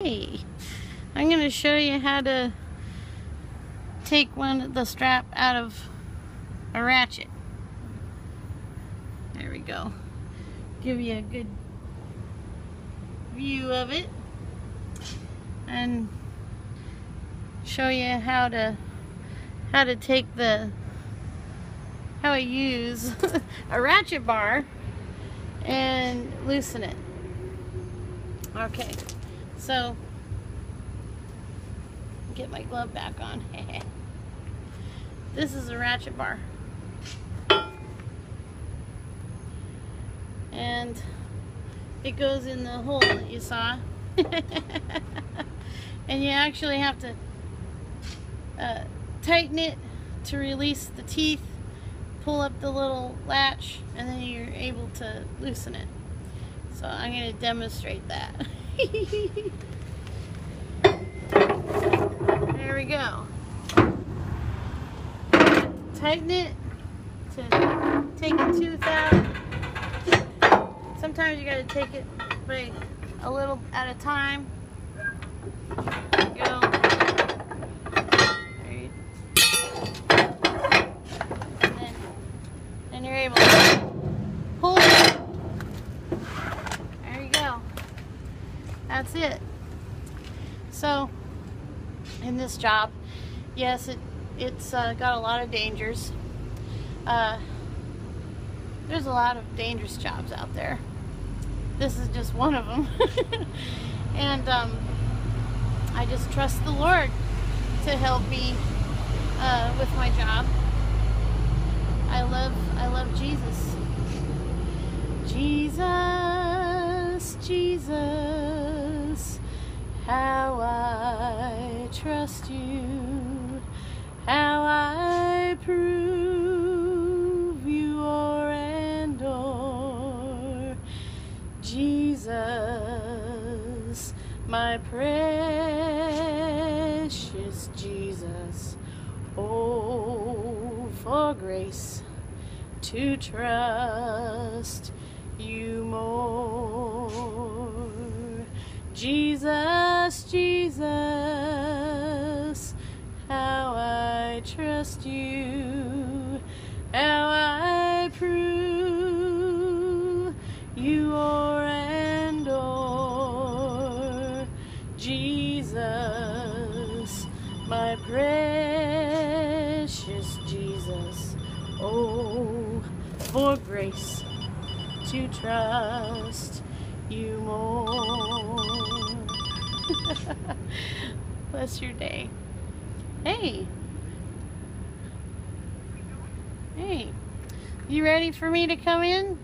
Hey, I'm going to show you how to take one of the strap out of a ratchet. There we go. Give you a good view of it and show you how to how to take the how to use a ratchet bar and loosen it. Okay. So, get my glove back on. this is a ratchet bar. And it goes in the hole that you saw. and you actually have to uh, tighten it to release the teeth, pull up the little latch, and then you're able to loosen it. So I'm going to demonstrate that. there we go. Tighten it to take a tooth out. Sometimes you gotta take it by a little at a time. There you go. And then, then you're able to pull it that's it. So, in this job, yes, it, it's uh, got a lot of dangers. Uh, there's a lot of dangerous jobs out there. This is just one of them. and um, I just trust the Lord to help me uh, with my job. I love, I love Jesus. Jesus, Jesus how I trust you, how I prove you are and are Jesus, my precious Jesus. Oh, for grace to trust Jesus, how I trust you, how I prove you are and are Jesus, my precious Jesus. Oh, for grace to trust you more. Bless your day. Hey. Hey. You ready for me to come in?